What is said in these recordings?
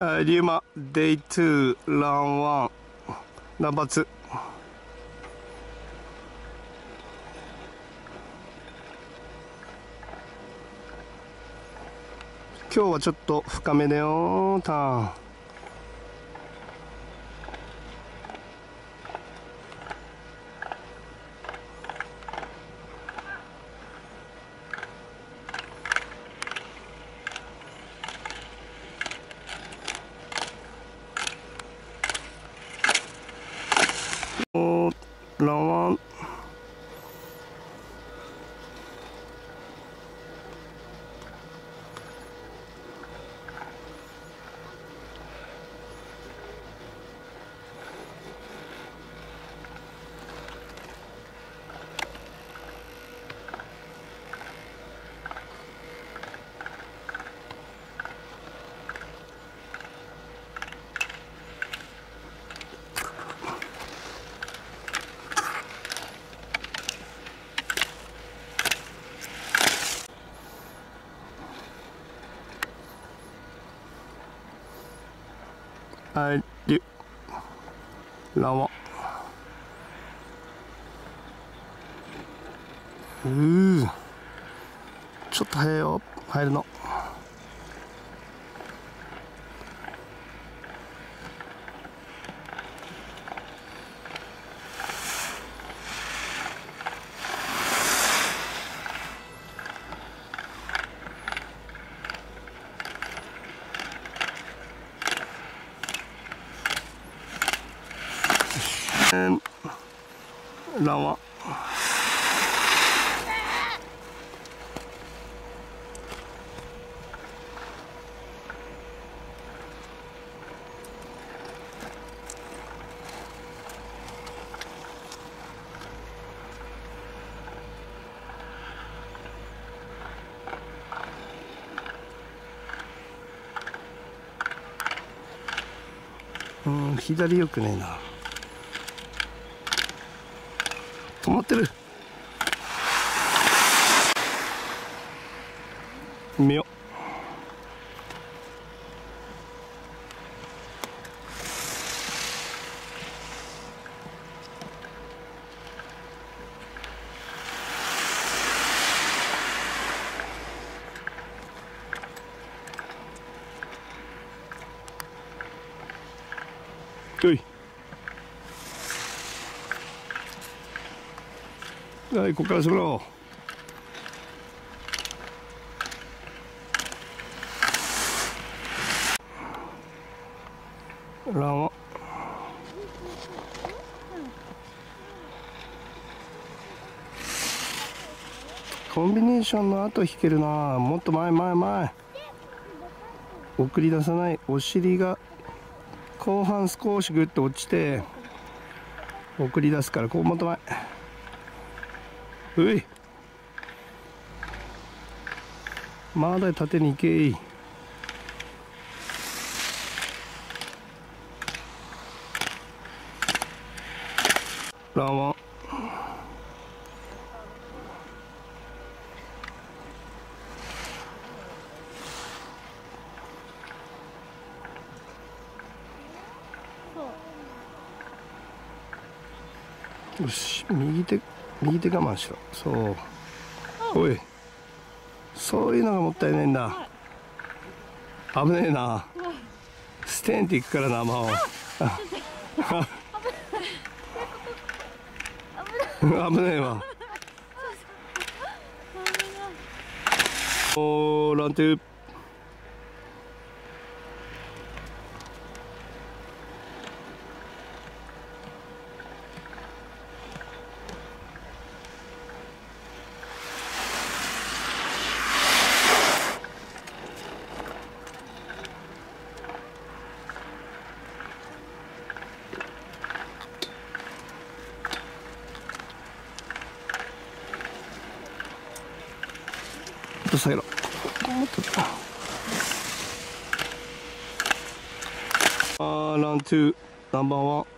あ、リウマ、デイ2、ラン1、ナンバー2。今日はちょっと深めだよ、ターン。おーランワンはいリュランワンうーちょっと早いよ。入るの。えーランワ左よくねえな。止まってる。ういはい、ここから滑ろ。ランは。コンビネーションの後引けるなもっと前前前送り出さないお尻が後半少しグッと落ちて送り出すからこうもっと前。うい。まだ縦に行け。いよし右手右手我慢しろそう。おい。そういうのがもったいないんだ。危ねえな。ステンっていくからな魔王。危ねえわ。おーラントゥーと下げろ。もっとあーラントゥー。ナンバーワン。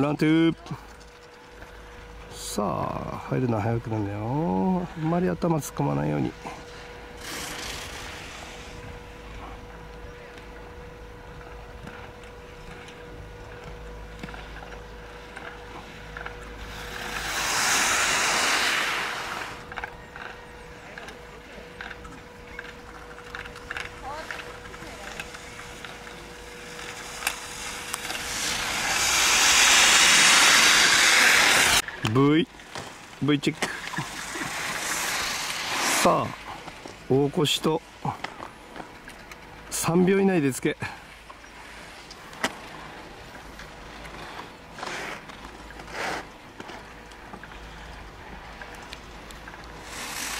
ラントゥー。さあ入るのは早くなんだよ。あんまり頭突っ込まないように。ブイ V チェック。さあ大腰と3秒以内でつけ。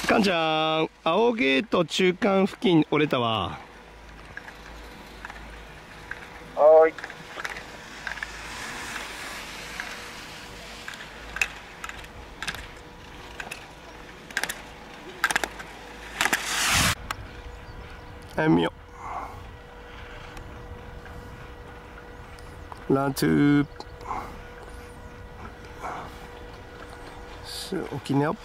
かんちゃん青ゲート中間付近折れたわ。早見よラントゥー。起きねよ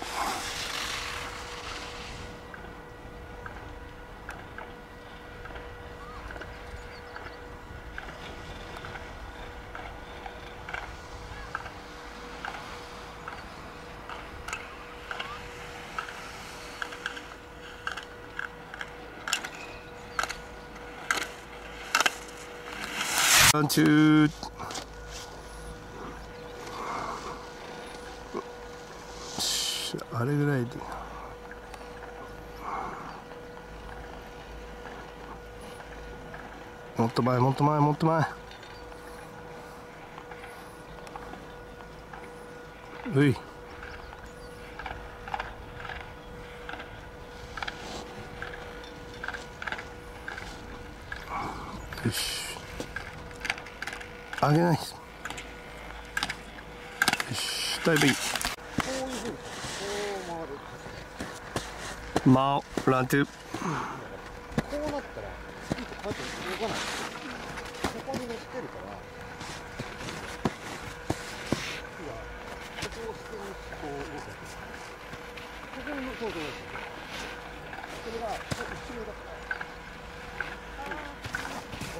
ンチューあれぐらいで。もっと前もっと前もっと前。うい。あげないです。よしだいぶい。い。マオラントゥこうなったら、スキーとこうやって動かない。ここに乗ってるから、スキは、ここを捨てに、こう動くわけです。ここに、そうそうそう。それが、こう後ろだから。うん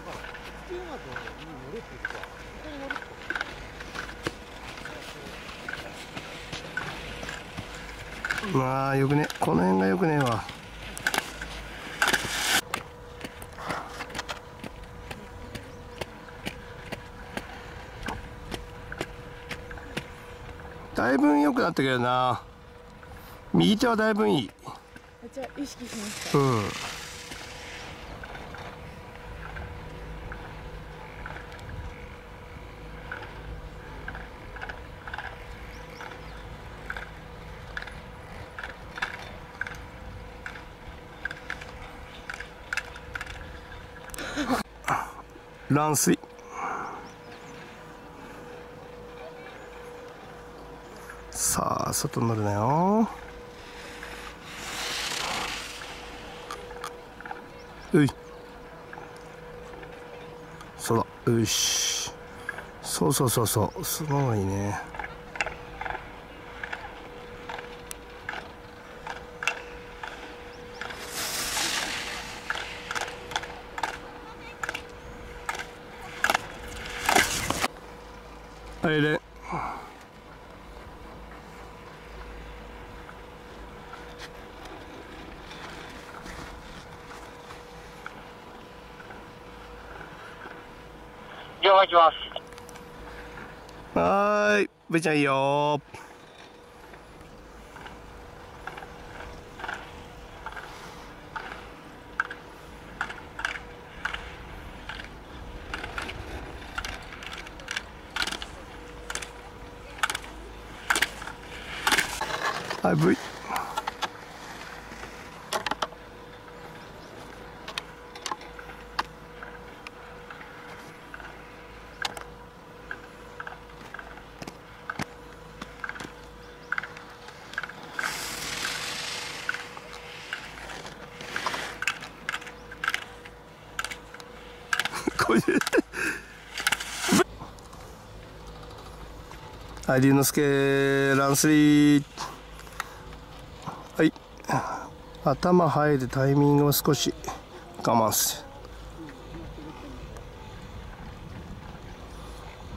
わかる。スキーマークに乗るっていうことは、ここに乗るってことまあよくねこの辺がよくねえわ。だいぶ良くなったけどな。右手はだいぶいい。うん乱水。さあ外に乗るなよ。うい。そうだ。よし。そうそうそうそう。その方がいいねはいで場行きます。はーいべちゃんいいよはい V こ はい龍之介ランスリー。はい。頭入るタイミングを少し我慢す。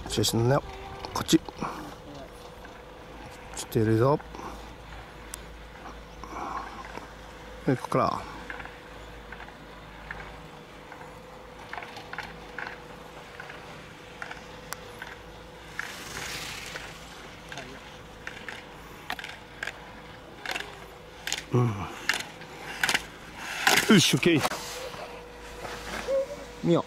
る中心のねこっち。してるぞ。はいここから。うんよし OK 見よ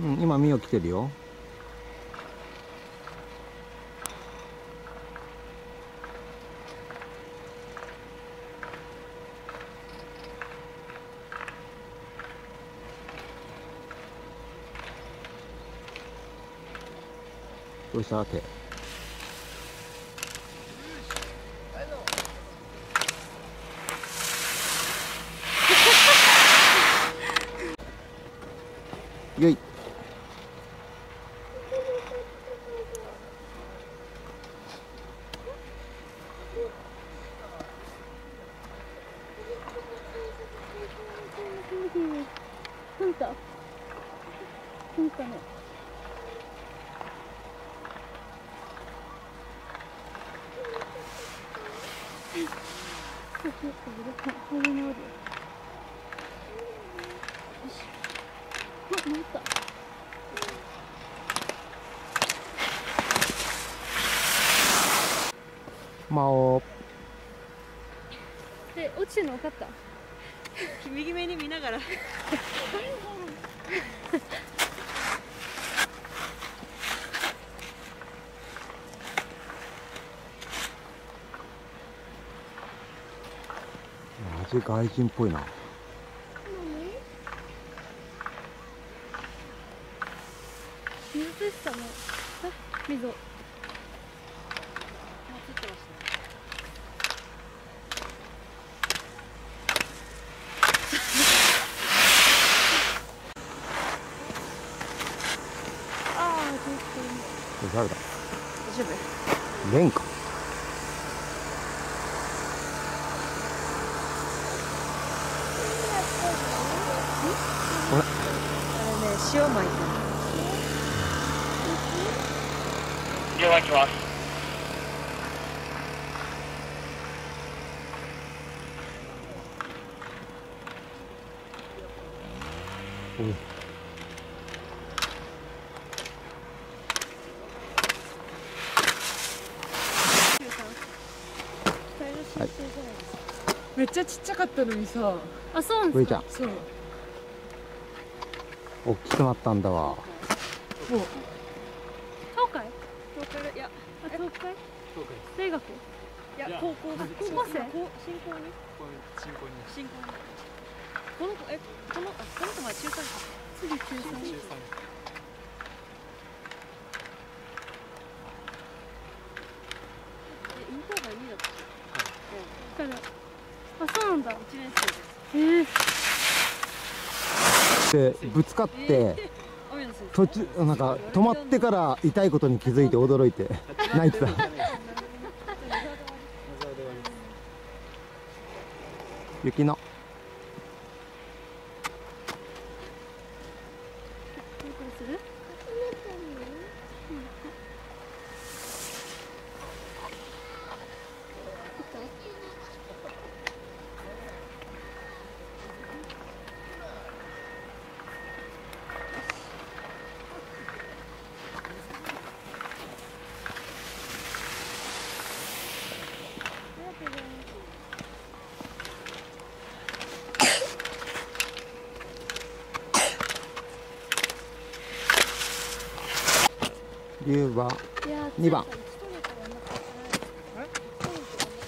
う。うん、今ミオ来てるよ。さてした手。よい。なんかなんかねこれにあるよよしあ治ったまお。で落ちてるの分かった右目に見ながらマジ外人っぽいな。水でしたねあ溝ああちょっこれ誰だ。大丈夫レンか。あれね塩巻いて場行きます。ゃちっちゃかったのにさ。あそうなんブイちゃん、そう。大きくなったんだわ。東海？東海いや。あ東海？大学？いや高校。あ高校生？新校に？新校に。この子えこのあこの子まで中3か。次中3えインターハイ2だったからあそうなんだ1年生ですえー、で、ぶつかって。途中なんか止まってから痛いことに気づいて驚いて泣いてた 雪のどうする龍はいや二番一人からなかったない一人からなかったな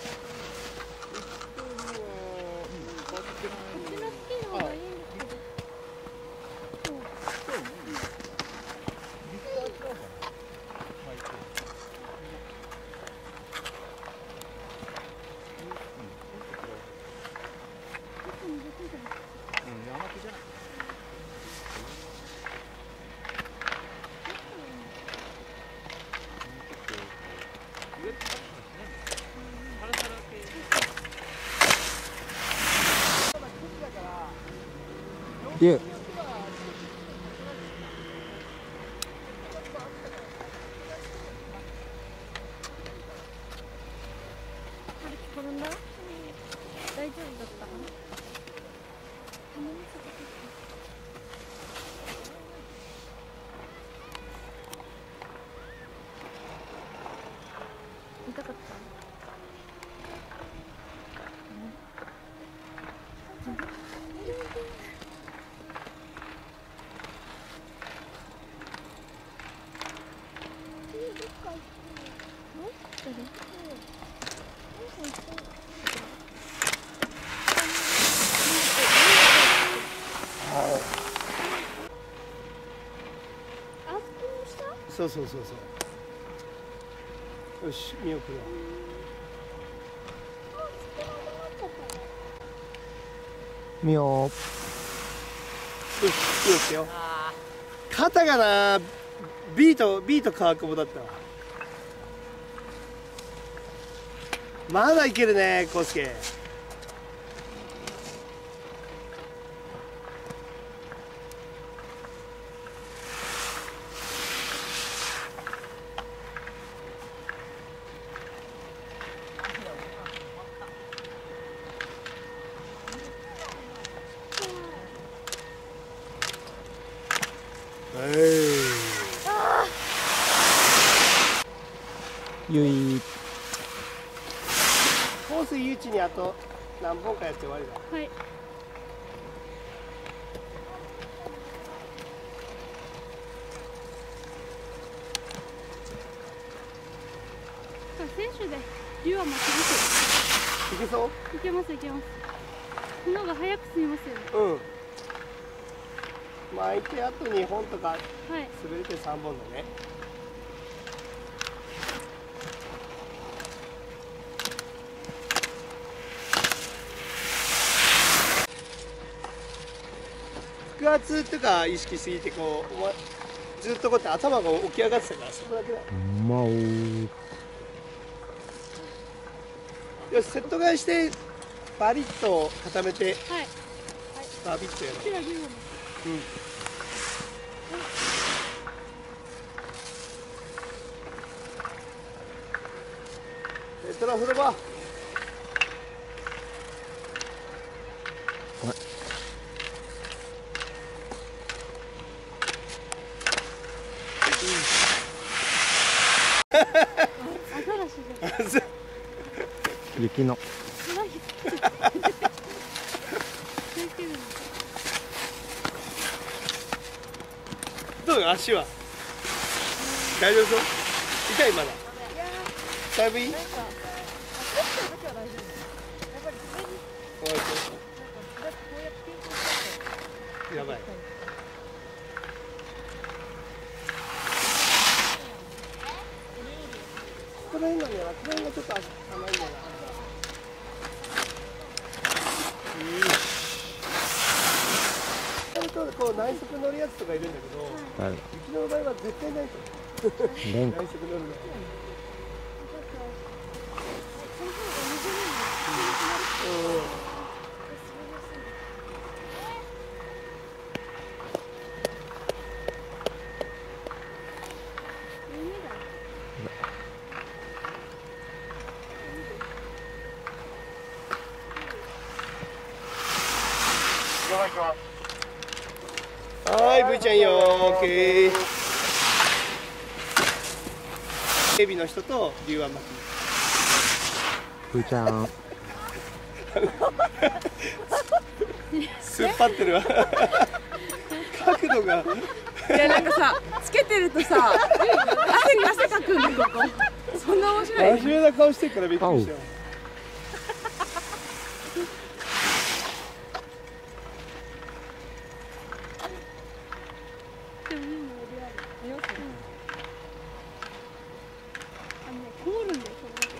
いうちの好きな方がいいんですけどそう龍あれ転んだ大丈夫だったかな痛かったあそこにしたそうそうそうそう。よし見送ろう。見よよし見送ってよ肩がなビートビート川久保だったわ。まだいけるね康介うゆい香水誘致にあと何本かやって終わりだはい選手で竜は待ちますいけそう？いけますいけます。この方が早く済みますよね。うん。巻いてあと2本とかはい。滑れて3本だね。腹圧とか意識しすぎてこうずっとこうやって頭が起き上がってたからそこだけだ。まおよしセット替えしてバリッと固めてはい。バビッとやろう、うん、ペトラフロバごめんアザラシじゃん雪の。どう？足は？大丈夫そう？痛いまだ？だいぶいい？かわいそうやばい。この辺がね、この辺がちょっと甘いんだな。うん。それとこう内側乗るやつとかいるんだけど、誰だうちの場合は絶対ないと思う。内側乗るの。うん。了解しますはーい、V ちゃんよー、オッケー。ヘビの人と龍湾巻ふーちゃんき。突っ張ってるわ。角度が。いやなんかさつけてるとさ汗くんのここそんな面白い真面目な顔してるからびっくりしたよでもいいのリアルよくあのねこもるんだよそれだけ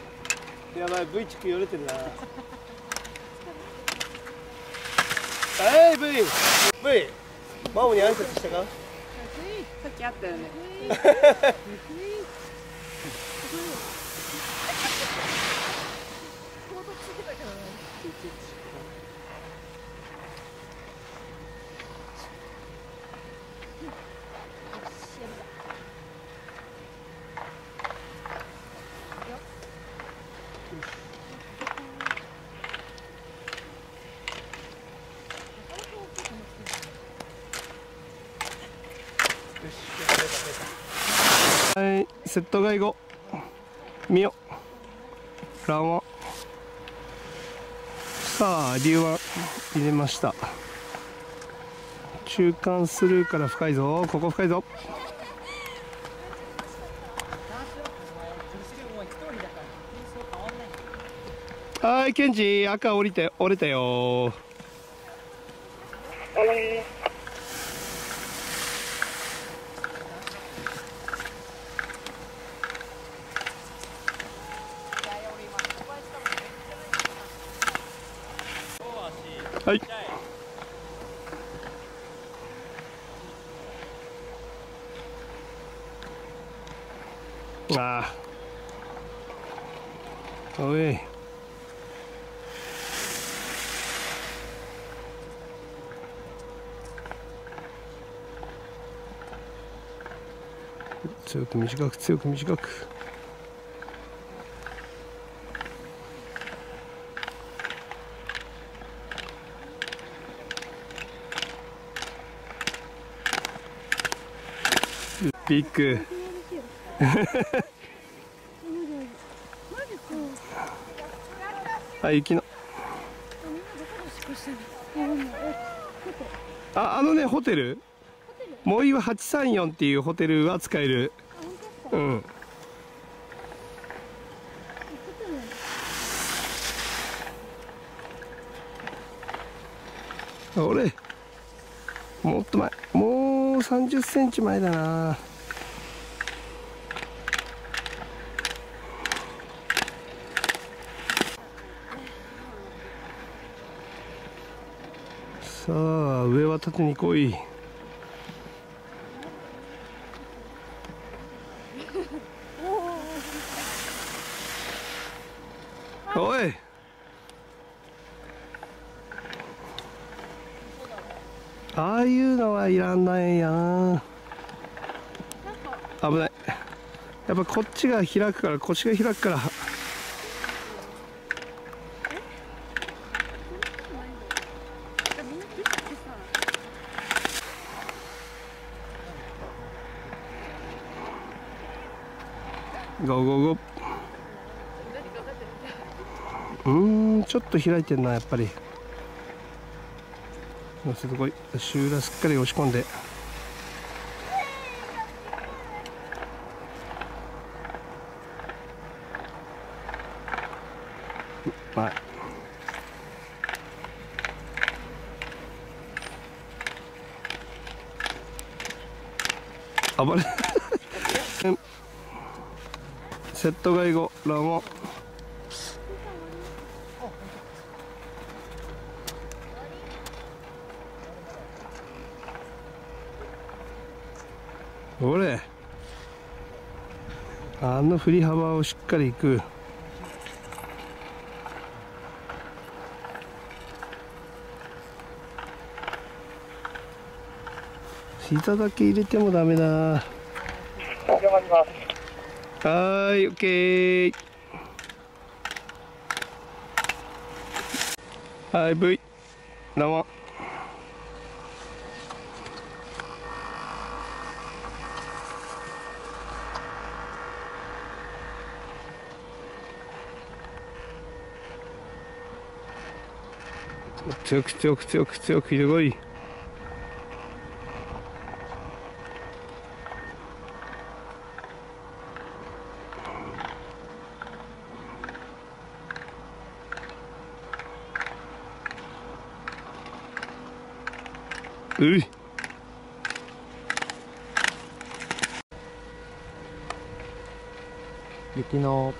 やばい V チックよれてるな。はい V V マオに挨拶したか？さっきあったよね はいセット外後。見よ。ランワン。さあ竜腕入れました。中間スルーから深いぞ。ここ深いぞ。はいケンジ赤降りて折れたよ。はい。ああ。おい。強く短く強く短く。ビッグあ雪の。ああのねホテル。もう岩834っていうホテルは使える。うん。俺もっと前。もう30センチ前だな。さあ上は縦に来い。おいああいうのはいらないやん危ない。やっぱこっちが開くから腰が開くから。ゴーゴーゴー。うーんちょっと開いてんなやっぱり。乗せてこいシューラすっかり押し込んで。はい。暴れ。セット外後ラモ。ンほれ。あの振り幅をしっかりいく。膝だけ入れてもダメだ。は。ーいオッケーはい V どうも強く強く強く強く広い。うい。雪の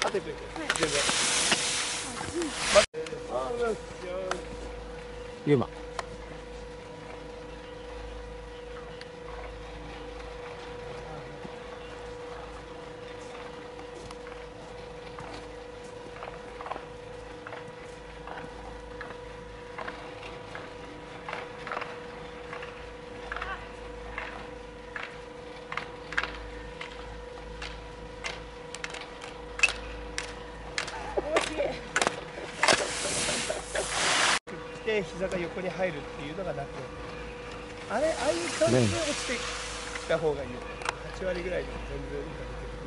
当ててく全然。待ってあーよし。ゆうま来て膝が横に入るっていうのがなくあで落ちてきた方がいいよね。8割ぐらいでも全然いいかでき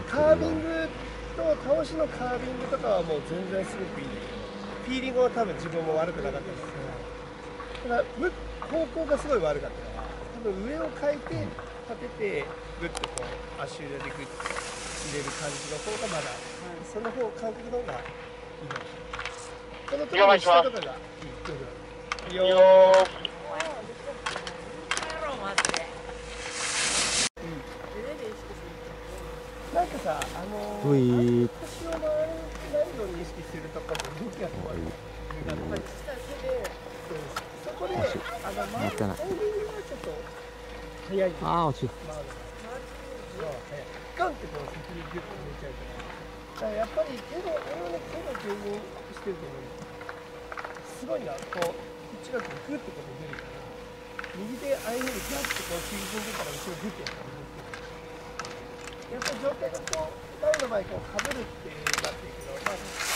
るカービングと倒しのカービングとかはもう全然す。ごくいいんだけどフィーリングは多分自分も悪くなかったです。けどただむ方向がすごい悪かったから多分上を変えて立ててグッとこう足裏でグッと入れる感じの方がまだ、その方感覚の方がいいかもしれないこの時の下とかがいいよいいよなんかさ、あのうい腰を回らないように意識するとかも動きが止まる。そこで、あの、持ってないタイミングがちょっと早い。あー惜しい回る。回るのが早い。ガンってこう先にギュッと抜いちゃうから。だからやっぱり手の、俺はね、手の軽減してると思うんですすごいな、こう、こっちがグッてこう出るから、右手ああいうふうにギャッてこう切り込んでから後ろグッてやったらやっぱり条件がこう、前の場合こうかぶるっていうなってるけど、まあ、